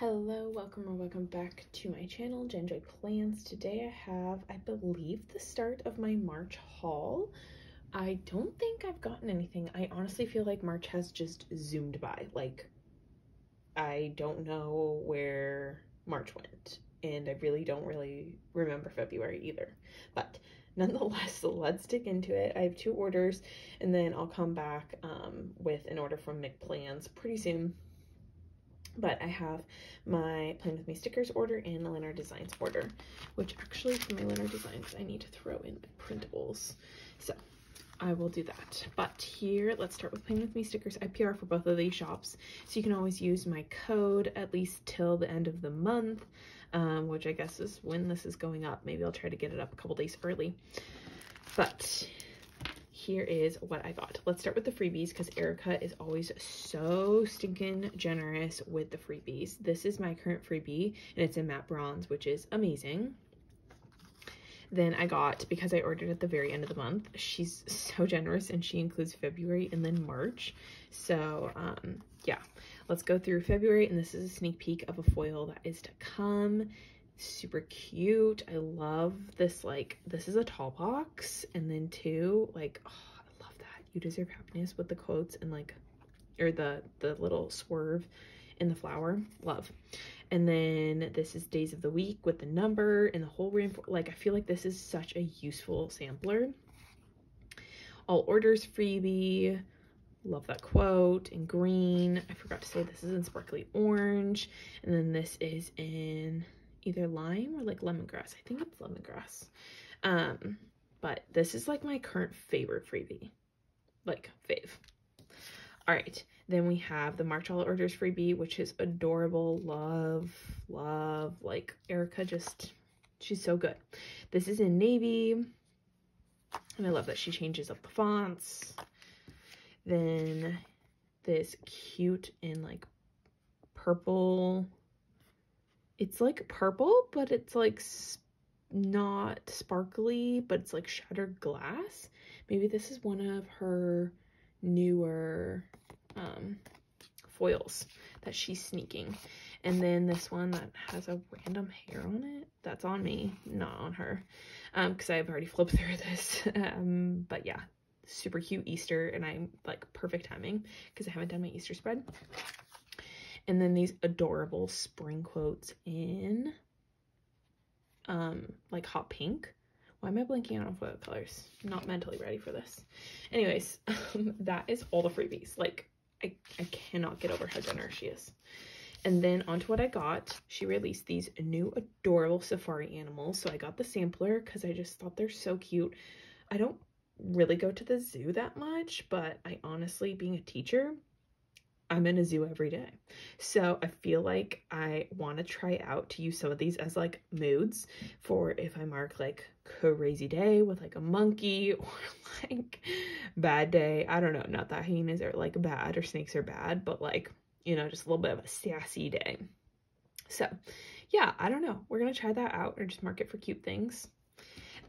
Hello, welcome or welcome back to my channel, Jenjoy Plans. Today I have, I believe, the start of my March haul. I don't think I've gotten anything. I honestly feel like March has just zoomed by. Like, I don't know where March went, and I really don't really remember February either. But nonetheless, let's dig into it. I have two orders, and then I'll come back um, with an order from Mic Plans pretty soon but I have my Plan With Me stickers order and the Lynner Designs order, which actually for my Lynner Designs, I need to throw in printables. So I will do that. But here, let's start with Plan With Me stickers. I PR for both of these shops, so you can always use my code at least till the end of the month, um, which I guess is when this is going up. Maybe I'll try to get it up a couple days early. But here is what I got. Let's start with the freebies because Erica is always so stinking generous with the freebies. This is my current freebie and it's in matte bronze, which is amazing. Then I got, because I ordered at the very end of the month, she's so generous and she includes February and then March. So um, yeah, let's go through February and this is a sneak peek of a foil that is to come super cute. I love this, like, this is a tall box. And then two, like, oh, I love that. You deserve happiness with the quotes and like, or the, the little swerve in the flower. Love. And then this is days of the week with the number and the whole reinforce. Like, I feel like this is such a useful sampler. All orders freebie. Love that quote in green. I forgot to say this is in sparkly orange. And then this is in either lime or like lemongrass. I think it's lemongrass. Um, but this is like my current favorite freebie. Like fave. All right, then we have the March All Orders freebie, which is adorable. Love, love. Like Erica just, she's so good. This is in navy. And I love that she changes up the fonts. Then this cute in like purple it's like purple, but it's like not sparkly, but it's like shattered glass. Maybe this is one of her newer um, foils that she's sneaking. And then this one that has a random hair on it, that's on me, not on her, because um, I've already flipped through this. um, but yeah, super cute Easter, and I'm like perfect timing because I haven't done my Easter spread. And then these adorable spring quotes in um, like hot pink. Why am I blanking out on foil colors? I'm not mentally ready for this. Anyways, um, that is all the freebies. Like, I, I cannot get over how generous she is. And then onto what I got, she released these new adorable safari animals. So I got the sampler because I just thought they're so cute. I don't really go to the zoo that much, but I honestly, being a teacher, I'm in a zoo every day. So I feel like I want to try out to use some of these as like moods for if I mark like crazy day with like a monkey or like bad day. I don't know, not that hyenas are like bad or snakes are bad, but like, you know, just a little bit of a sassy day. So yeah, I don't know. We're going to try that out or just mark it for cute things.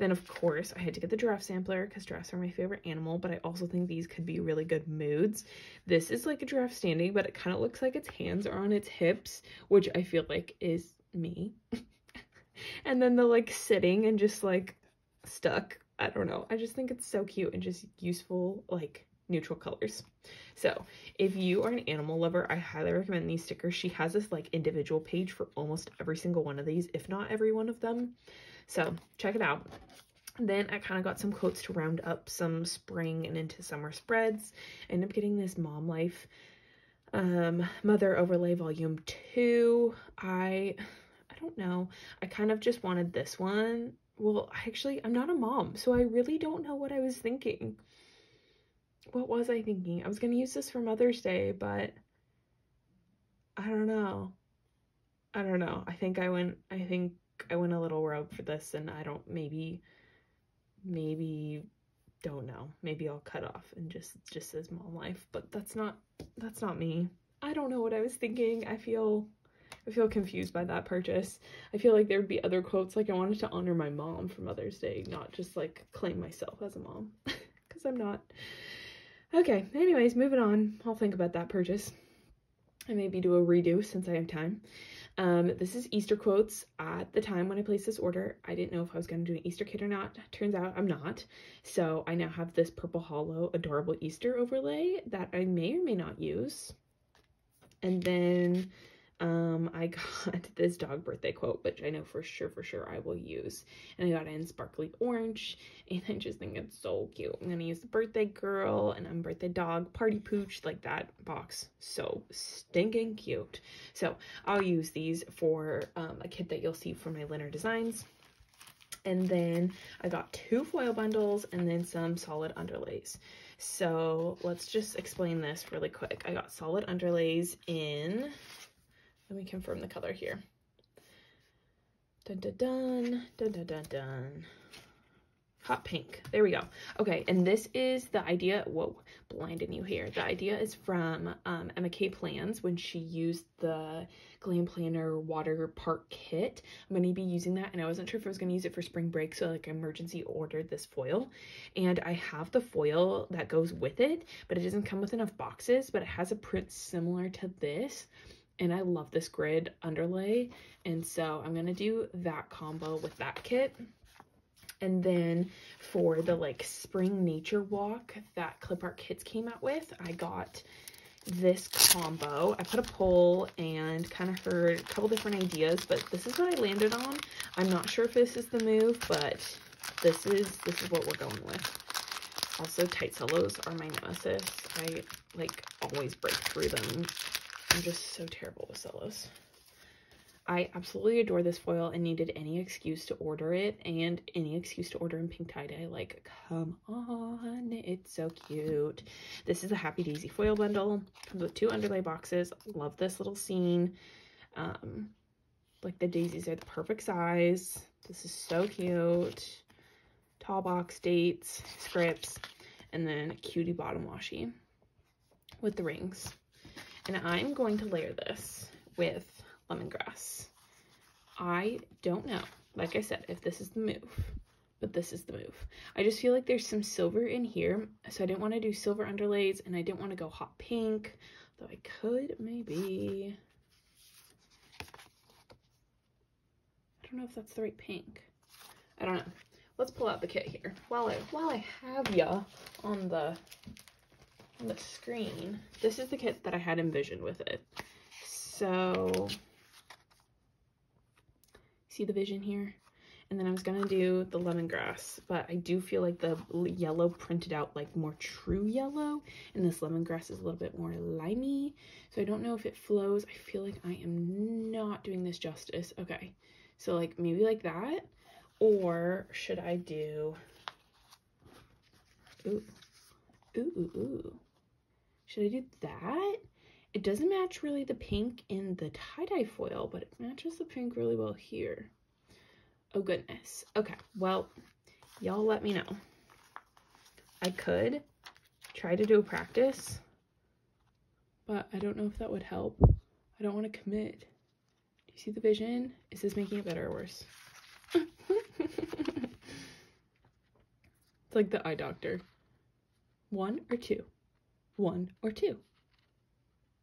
Then, of course, I had to get the giraffe sampler because giraffes are my favorite animal, but I also think these could be really good moods. This is like a giraffe standing, but it kind of looks like its hands are on its hips, which I feel like is me. and then the like sitting and just like stuck. I don't know. I just think it's so cute and just useful, like neutral colors. So if you are an animal lover, I highly recommend these stickers. She has this like individual page for almost every single one of these, if not every one of them. So check it out. Then I kind of got some quotes to round up some spring and into summer spreads. I ended up getting this Mom Life um, Mother Overlay Volume 2. I, I don't know. I kind of just wanted this one. Well, actually, I'm not a mom, so I really don't know what I was thinking. What was I thinking? I was going to use this for Mother's Day, but I don't know. I don't know. I think I went, I think I went a little rogue for this and I don't maybe maybe don't know. Maybe I'll cut off and just just says mom life, but that's not that's not me. I don't know what I was thinking. I feel I feel confused by that purchase. I feel like there would be other quotes like I wanted to honor my mom for Mother's Day, not just like claim myself as a mom because I'm not. Okay, anyways, moving on. I'll think about that purchase. I maybe do a redo since I have time. Um, this is Easter quotes. At the time when I placed this order, I didn't know if I was going to do an Easter kit or not. Turns out I'm not. So I now have this Purple Hollow Adorable Easter overlay that I may or may not use. And then um, I got this dog birthday quote, which I know for sure, for sure I will use. And I got it in sparkly orange, and I just think it's so cute. I'm gonna use the birthday girl and I'm birthday dog party pooch, like that box. So stinking cute. So I'll use these for um, a kit that you'll see for my Lynner Designs. And then I got two foil bundles and then some solid underlays. So let's just explain this really quick. I got solid underlays in let me confirm the color here. Dun dun dun, dun dun dun dun. Hot pink. There we go. Okay, and this is the idea. Whoa, blinding you here. The idea is from um, Emma K Plans when she used the Glam Planner Water Park Kit. I'm going to be using that, and I wasn't sure if I was going to use it for spring break, so like emergency ordered this foil. And I have the foil that goes with it, but it doesn't come with enough boxes, but it has a print similar to this and I love this grid underlay and so I'm gonna do that combo with that kit. And then for the like spring nature walk that clip art kits came out with I got this combo. I put a poll and kind of heard a couple different ideas but this is what I landed on. I'm not sure if this is the move but this is this is what we're going with. Also tight cellos are my nemesis. I like always break through them I'm just so terrible with cellos. I absolutely adore this foil and needed any excuse to order it and any excuse to order in pink tie-dye. Like, come on, it's so cute. This is a Happy Daisy foil bundle. Comes with two underlay boxes. Love this little scene. Um, like the daisies are the perfect size. This is so cute. Tall box dates, scripts, and then cutie bottom washi with the rings. And I'm going to layer this with lemongrass. I don't know, like I said, if this is the move, but this is the move. I just feel like there's some silver in here, so I didn't want to do silver underlays, and I didn't want to go hot pink, though I could maybe. I don't know if that's the right pink. I don't know. Let's pull out the kit here while I while I have ya on the on the screen. This is the kit that I had envisioned with it. So, see the vision here? And then I was gonna do the lemongrass, but I do feel like the yellow printed out like more true yellow, and this lemongrass is a little bit more limey. So I don't know if it flows. I feel like I am not doing this justice. Okay, so like maybe like that, or should I do, ooh, ooh, ooh, ooh. Should I do that? It doesn't match really the pink in the tie-dye foil, but it matches the pink really well here. Oh goodness. Okay, well, y'all let me know. I could try to do a practice, but I don't know if that would help. I don't want to commit. Do you see the vision? Is this making it better or worse? it's like the eye doctor. One or two? One or two.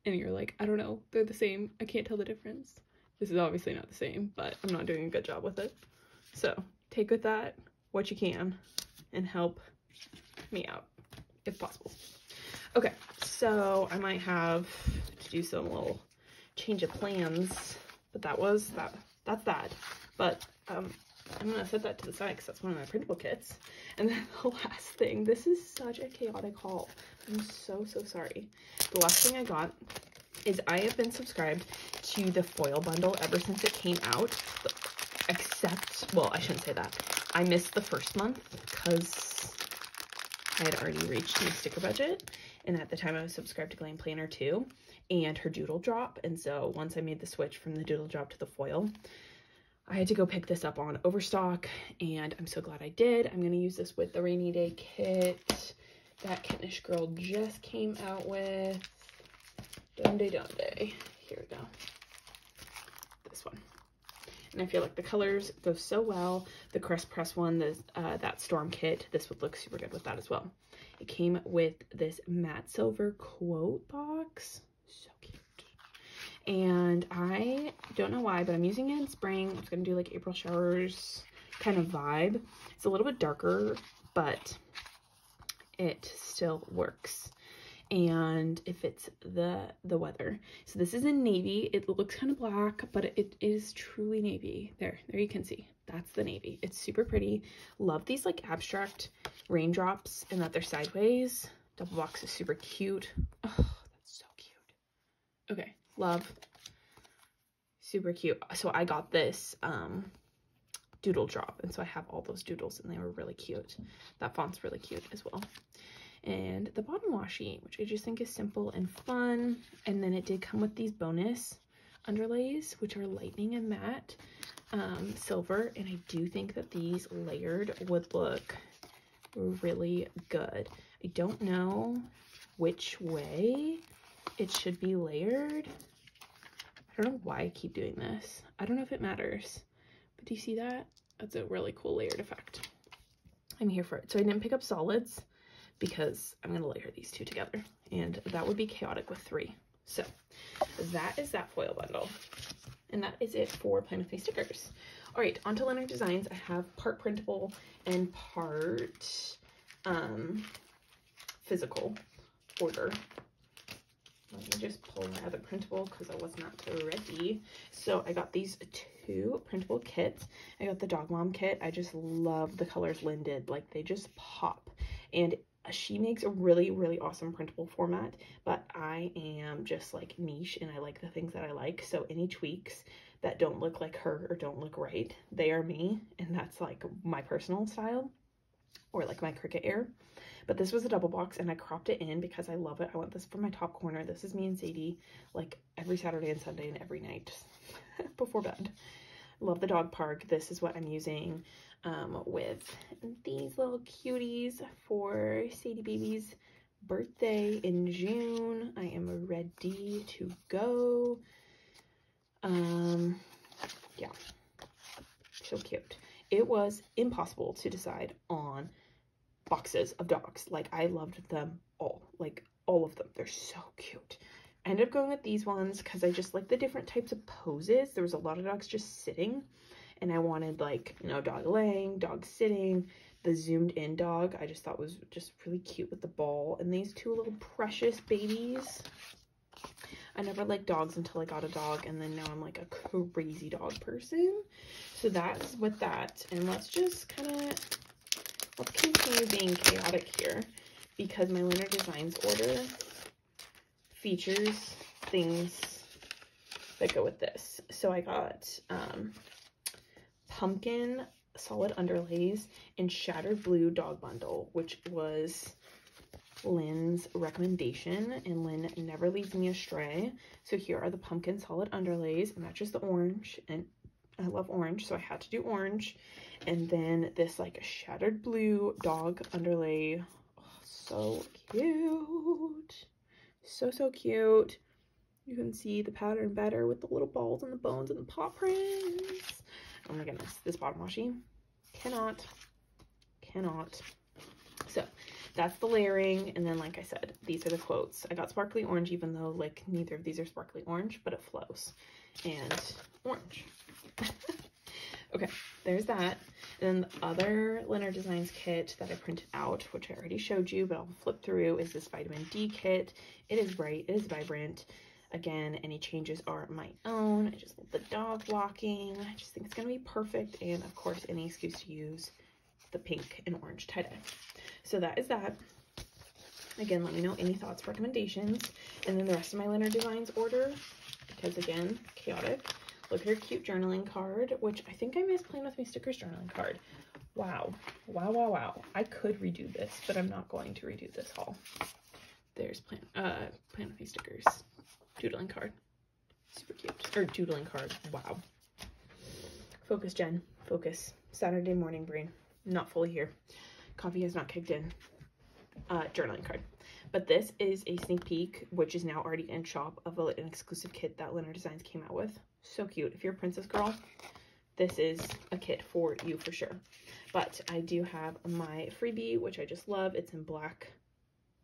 And you're like, I don't know, they're the same. I can't tell the difference. This is obviously not the same, but I'm not doing a good job with it. So take with that what you can and help me out if possible. Okay, so I might have to do some little change of plans, but that was that. That's that. But um, I'm gonna set that to the side because that's one of my printable kits. And then the last thing, this is such a chaotic haul. I'm so, so sorry. The last thing I got is I have been subscribed to the foil bundle ever since it came out, except, well, I shouldn't say that. I missed the first month because I had already reached my sticker budget. And at the time I was subscribed to Glam Planner too and her doodle drop. And so once I made the switch from the doodle drop to the foil, I had to go pick this up on Overstock and I'm so glad I did. I'm going to use this with the rainy day kit that Kittenish Girl just came out with. Donde Donde. Here we go. This one. And I feel like the colors go so well. The Caress Press one, the, uh, that Storm kit, this would look super good with that as well. It came with this matte silver quote box. So cute. And I don't know why, but I'm using it in spring. It's going to do like April showers kind of vibe. It's a little bit darker, but it still works. And it fits the the weather. So this is in navy. It looks kind of black but it is truly navy. There there you can see. That's the navy. It's super pretty. Love these like abstract raindrops and that they're sideways. Double box is super cute. Oh that's so cute. Okay love super cute so i got this um doodle drop and so i have all those doodles and they were really cute that font's really cute as well and the bottom washi, which I just think is simple and fun. And then it did come with these bonus underlays, which are lightning and matte um, silver. And I do think that these layered would look really good. I don't know which way it should be layered. I don't know why I keep doing this. I don't know if it matters, but do you see that? That's a really cool layered effect. I'm here for it. So I didn't pick up solids because I'm going to layer these two together and that would be chaotic with three. So that is that foil bundle. And that is it for Plan With Me stickers. All right, onto Lynner Designs. I have part printable and part um, physical order. Let me just pull my other printable because I was not ready. So I got these two printable kits. I got the Dog Mom kit. I just love the colors Lynn did. Like they just pop. And she makes a really, really awesome printable format, but I am just like niche and I like the things that I like. So any tweaks that don't look like her or don't look right, they are me. And that's like my personal style or like my Cricut Air. But this was a double box and I cropped it in because I love it. I want this for my top corner. This is me and Sadie like every Saturday and Sunday and every night before bed. Love the dog park. This is what I'm using um, with these little cuties for Sadie Baby's birthday in June. I am ready to go. Um, yeah, so cute. It was impossible to decide on boxes of dogs. Like, I loved them all. Like, all of them. They're so cute. I ended up going with these ones because I just like the different types of poses. There was a lot of dogs just sitting and I wanted like, you know, dog laying, dog sitting, the zoomed in dog I just thought was just really cute with the ball. And these two little precious babies. I never liked dogs until I got a dog and then now I'm like a crazy dog person. So that's with that. And let's just kind of, let's continue being chaotic here because my Lynner Designs order features things that go with this. So I got um, pumpkin solid underlays and shattered blue dog bundle, which was Lynn's recommendation, and Lynn never leads me astray. So here are the pumpkin solid underlays. It matches the orange, and I love orange, so I had to do orange. And then this like a shattered blue dog underlay. Oh, so cute. So, so cute. You can see the pattern better with the little balls and the bones and the paw prints. Oh my goodness, this bottom washi cannot, cannot. So that's the layering. And then, like I said, these are the quotes. I got sparkly orange, even though like neither of these are sparkly orange, but it flows. And orange. okay, there's that. And then the other Lynner Designs kit that I printed out, which I already showed you, but I'll flip through, is this vitamin D kit. It is bright, it is vibrant. Again, any changes are my own. I just love the dog walking. I just think it's going to be perfect. And of course, any excuse to use the pink and orange tie-dye. So that is that. Again, let me know any thoughts, recommendations. And then the rest of my Lynner Designs order, because again, chaotic. Look at her cute journaling card, which I think I missed Plan With Me stickers journaling card. Wow. Wow, wow, wow. I could redo this, but I'm not going to redo this haul. There's Plan, uh, Plan With Me stickers doodling card. Super cute. Or doodling card. Wow. Focus, Jen. Focus. Saturday morning brain. Not fully here. Coffee has not kicked in. Uh, journaling card. But this is a sneak peek, which is now already in shop of an exclusive kit that Lynner Designs came out with. So cute. If you're a princess girl, this is a kit for you for sure. But I do have my freebie, which I just love. It's in black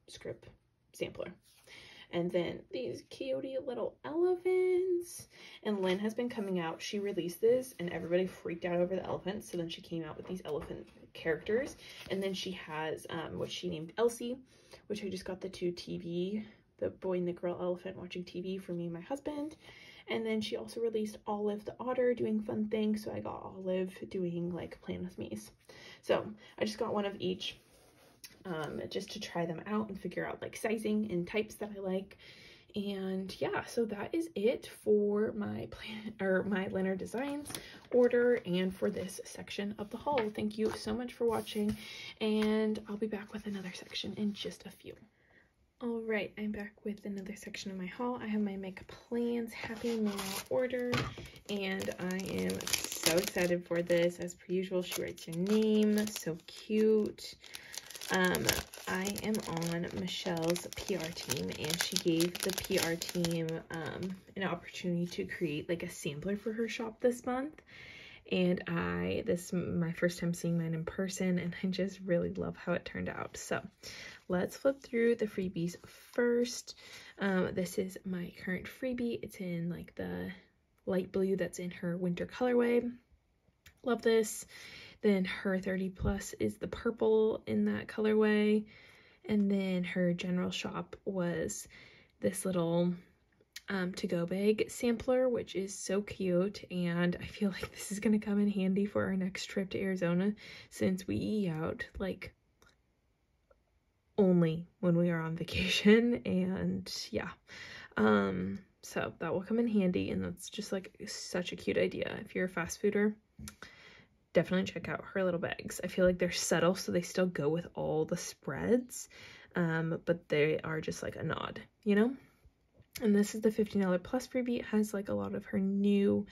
script sampler. And then these cute little elephants. And Lynn has been coming out. She released this and everybody freaked out over the elephants. So then she came out with these elephant characters. And then she has um, what she named Elsie, which I just got the two TV, the boy and the girl elephant watching TV for me and my husband. And then she also released Olive the Otter doing fun things. So I got Olive doing like playing with me's. So I just got one of each um, just to try them out and figure out like sizing and types that I like. And yeah, so that is it for my plan or my Lynner Designs order and for this section of the haul. Thank you so much for watching and I'll be back with another section in just a few. All right, I'm back with another section of my haul. I have my Mic Plans Happy Mail order and I am so excited for this. As per usual, she writes your name, so cute. Um, I am on Michelle's PR team and she gave the PR team um, an opportunity to create like a sampler for her shop this month. And I, this is my first time seeing mine in person and I just really love how it turned out. So let's flip through the freebies first. Um, this is my current freebie. It's in like the light blue that's in her winter colorway. Love this. Then her 30 plus is the purple in that colorway. And then her general shop was this little um, to-go bag sampler, which is so cute. And I feel like this is going to come in handy for our next trip to Arizona since we eat out like only when we are on vacation. And yeah, um, so that will come in handy. And that's just like such a cute idea if you're a fast fooder definitely check out her little bags. I feel like they're subtle, so they still go with all the spreads, um, but they are just like a nod, you know? And this is the $15 plus freebie. It has like a lot of her new,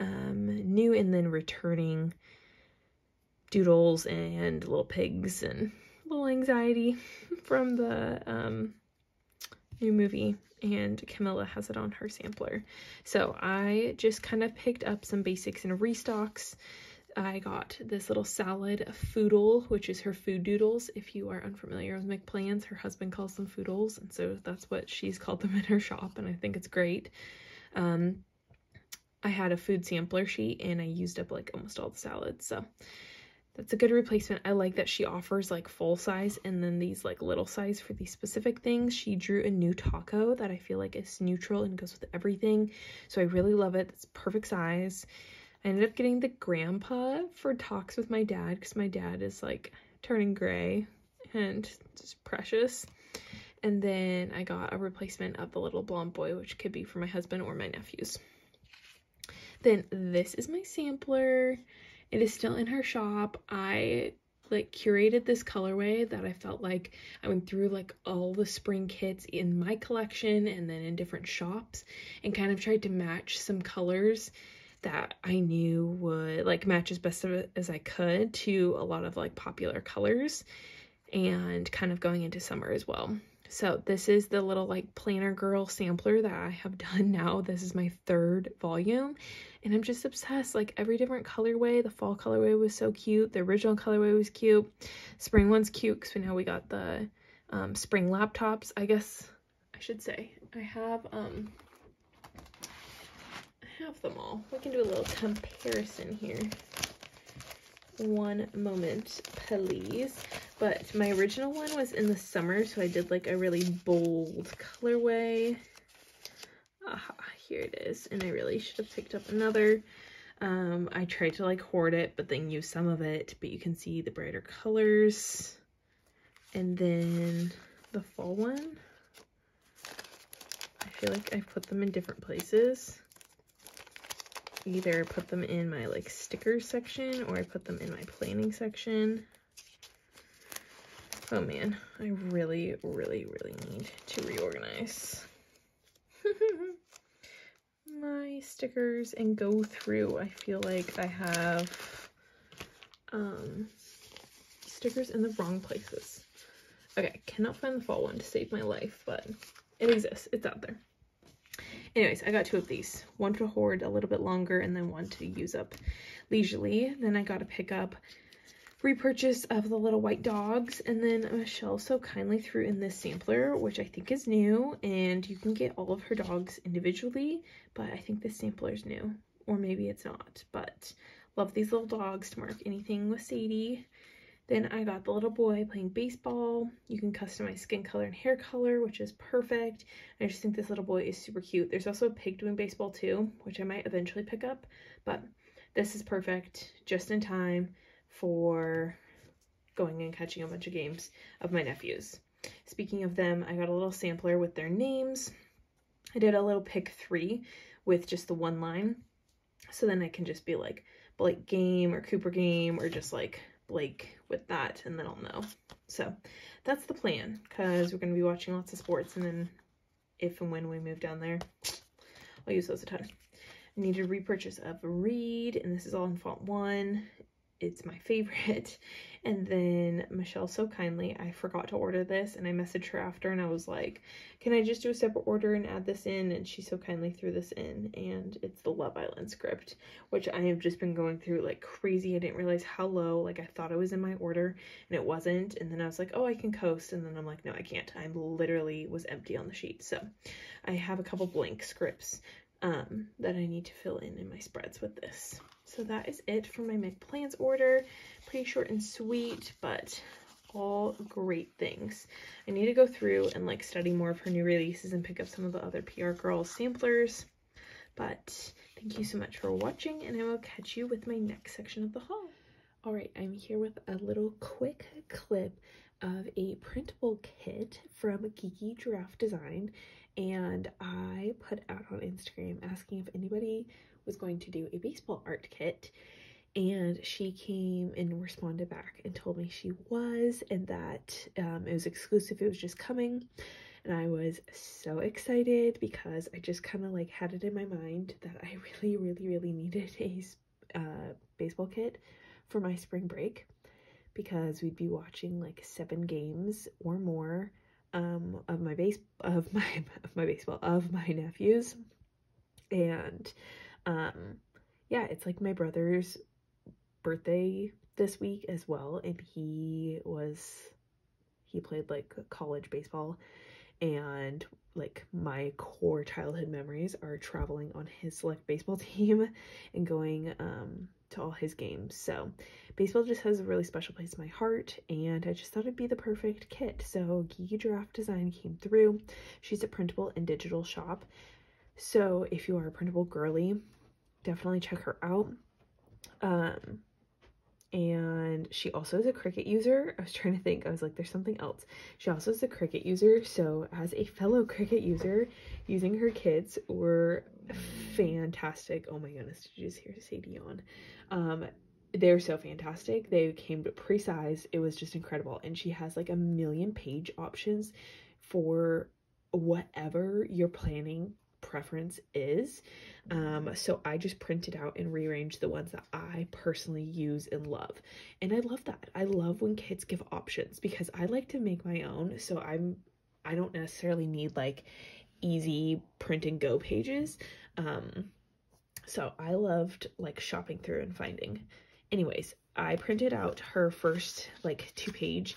um, new and then returning doodles and little pigs and little anxiety from the um, new movie and Camilla has it on her sampler. So I just kind of picked up some basics and restocks I got this little salad foodle, which is her food doodles. If you are unfamiliar with Mic Plans, her husband calls them foodles, and so that's what she's called them in her shop, and I think it's great. Um, I had a food sampler sheet, and I used up like almost all the salads, so that's a good replacement. I like that she offers like full size and then these like little size for these specific things. She drew a new taco that I feel like is neutral and goes with everything, so I really love it. It's perfect size. I ended up getting the grandpa for talks with my dad because my dad is like turning gray and just precious. And then I got a replacement of the little blonde boy, which could be for my husband or my nephews. Then this is my sampler. It is still in her shop. I like curated this colorway that I felt like I went through like all the spring kits in my collection and then in different shops and kind of tried to match some colors that I knew would like match as best as I could to a lot of like popular colors and kind of going into summer as well. So this is the little like planner girl sampler that I have done now. This is my third volume and I'm just obsessed. Like every different colorway, the fall colorway was so cute. The original colorway was cute. Spring one's cute because now we got the um, spring laptops, I guess I should say. I have um, have them all. We can do a little comparison here. One moment, please. But my original one was in the summer, so I did like a really bold colorway. Aha, here it is. And I really should have picked up another. Um, I tried to like hoard it, but then use some of it, but you can see the brighter colors. And then the fall one, I feel like I put them in different places either put them in my like stickers section or I put them in my planning section. Oh man, I really, really, really need to reorganize my stickers and go through. I feel like I have um, stickers in the wrong places. Okay, cannot find the fall one to save my life, but it exists. It's out there. Anyways, I got two of these. One to hoard a little bit longer and then one to use up leisurely. Then I got to pick up repurchase of the little white dogs. And then Michelle so kindly threw in this sampler, which I think is new. And you can get all of her dogs individually, but I think this sampler is new. Or maybe it's not, but love these little dogs to mark anything with Sadie. Then I got the little boy playing baseball. You can customize skin color and hair color, which is perfect. I just think this little boy is super cute. There's also a pig doing baseball too, which I might eventually pick up, but this is perfect just in time for going and catching a bunch of games of my nephews. Speaking of them, I got a little sampler with their names. I did a little pick three with just the one line. So then I can just be like Blake game or Cooper game or just like Blake with that and then I'll know. So that's the plan because we're going to be watching lots of sports and then if and when we move down there, I'll use those a ton. I need a repurchase of Read and this is all in font 1 it's my favorite. And then Michelle so kindly, I forgot to order this and I messaged her after and I was like, can I just do a separate order and add this in? And she so kindly threw this in and it's the Love Island script, which I have just been going through like crazy. I didn't realize how low, like I thought it was in my order and it wasn't. And then I was like, oh, I can coast. And then I'm like, no, I can't. I literally was empty on the sheet. So I have a couple blank scripts um, that I need to fill in in my spreads with this. So that is it for my Mic Plans order. Pretty short and sweet, but all great things. I need to go through and like study more of her new releases and pick up some of the other PR Girls samplers. But thank you so much for watching and I will catch you with my next section of the haul. All right, I'm here with a little quick clip of a printable kit from Geeky Giraffe Design and I put out on Instagram asking if anybody was going to do a baseball art kit and she came and responded back and told me she was and that um, it was exclusive it was just coming. And i was so excited because i just kind of like had it in my mind that i really really really needed a uh, baseball kit for my spring break because we'd be watching like seven games or more um, of my base of my of my baseball of my nephews. And um, yeah, it's like my brother's birthday this week as well, and he was he played like college baseball and like my core childhood memories are traveling on his select baseball team and going um to all his games. So baseball just has a really special place in my heart and i just thought it'd be the perfect kit. So geeky giraffe design came through. She's a printable and digital shop so if you are a printable girly, definitely check her out. Um, and she also is a Cricut user. I was trying to think, I was like, there's something else. She also is a Cricut user. So as a fellow Cricut user, using her kits were fantastic. Oh my goodness, did you just hear Sadie? Um, they're so fantastic. They came pre-size. It was just incredible. And she has like a million page options for whatever you're planning preference is. Um, so I just printed out and rearranged the ones that I personally use and love. And I love that. I love when kids give options because I like to make my own. So I'm, I don't necessarily need like easy print and go pages. Um, so I loved like shopping through and finding. Anyways, I printed out her first like two page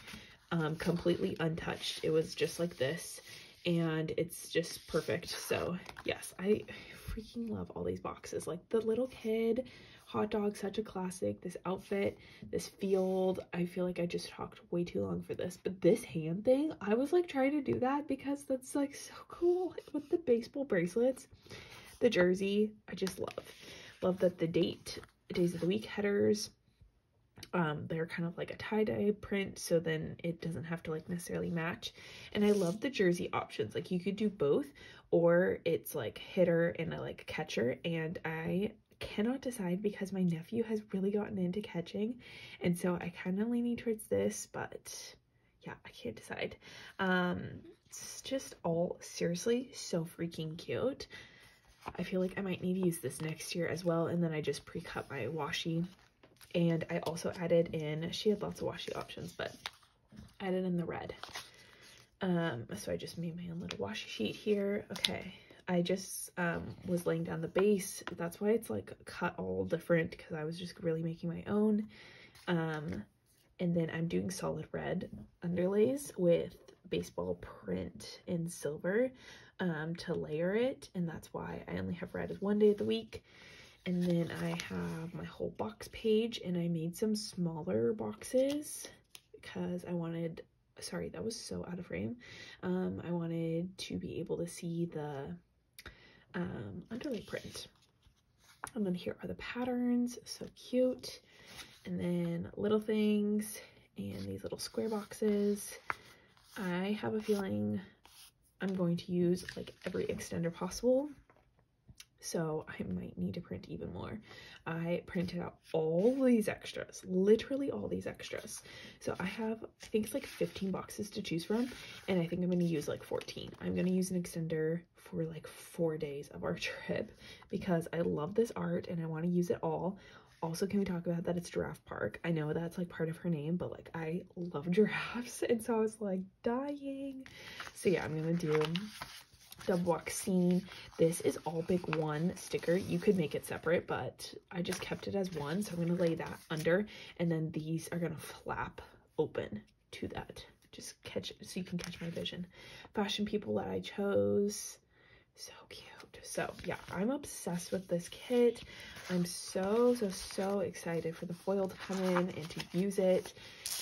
um, completely untouched. It was just like this and it's just perfect. So yes, I freaking love all these boxes. Like the little kid hot dog, such a classic. This outfit, this field. I feel like I just talked way too long for this, but this hand thing, I was like trying to do that because that's like so cool with the baseball bracelets. The jersey, I just love. Love that the date, days of the week headers, um they're kind of like a tie-dye print so then it doesn't have to like necessarily match. And i love the jersey options. Like you could do both or it's like hitter and a like catcher. And i cannot decide because my nephew has really gotten into catching. And so i kind of leaning towards this but yeah i can't decide. Um it's just all seriously so freaking cute. I feel like i might need to use this next year as well and then i just pre-cut my washi and I also added in, she had lots of washi options, but added in the red. Um, so I just made my own little washi sheet here. Okay, I just um, was laying down the base. That's why it's like cut all different because I was just really making my own. Um, And then I'm doing solid red underlays with baseball print in silver um, to layer it. And that's why I only have red as one day of the week. And then I have my whole box page and I made some smaller boxes because I wanted, sorry, that was so out of frame. Um, I wanted to be able to see the um, underlay print. And then here are the patterns, so cute. And then little things and these little square boxes. I have a feeling I'm going to use like every extender possible so I might need to print even more. I printed out all these extras, literally all these extras. So I have, I think it's like 15 boxes to choose from, and I think I'm going to use like 14. I'm going to use an extender for like four days of our trip because I love this art and I want to use it all. Also, can we talk about that it's Giraffe Park? I know that's like part of her name, but like I love giraffes, and so I was like dying. So yeah, I'm gonna do the. This is all big one sticker. You could make it separate, but I just kept it as one. So I'm going to lay that under and then these are going to flap open to that. Just catch so you can catch my vision. Fashion people that I chose. So cute. So yeah, I'm obsessed with this kit. I'm so, so, so excited for the foil to come in and to use it.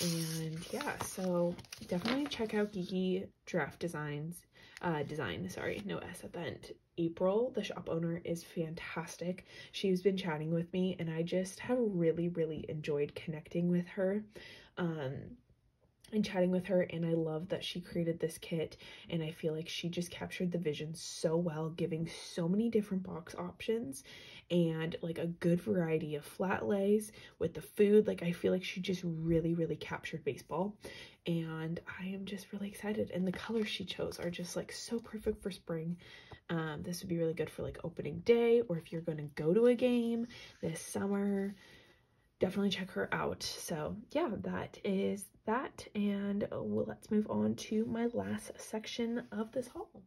And yeah, so definitely check out Geeky Giraffe Designs uh, design, sorry, no S at the end. April, the shop owner, is fantastic. She's been chatting with me and I just have really, really enjoyed connecting with her. Um, and chatting with her and I love that she created this kit and I feel like she just captured the vision so well giving so many different box options and like a good variety of flat lays with the food. Like I feel like she just really really captured baseball and I am just really excited. And the colors she chose are just like so perfect for spring. Um, this would be really good for like opening day or if you're going to go to a game this summer definitely check her out. So yeah that is that. And let's move on to my last section of this haul